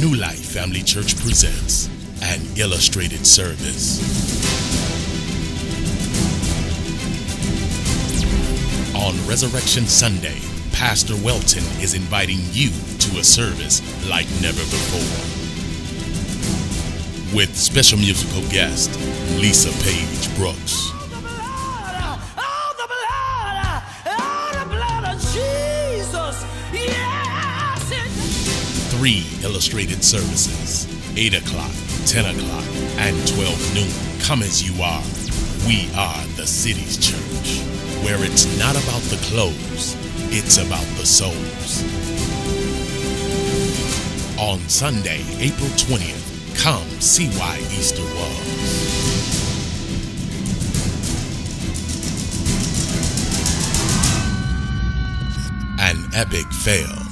New Life Family Church presents an illustrated service. On Resurrection Sunday, Pastor Welton is inviting you to a service like never before. With special musical guest Lisa Page Brooks. Three illustrated services 8 o'clock, 10 o'clock, and 12 noon. Come as you are. We are the city's church, where it's not about the clothes, it's about the souls. On Sunday, April 20th, come see why Easter was. An epic fail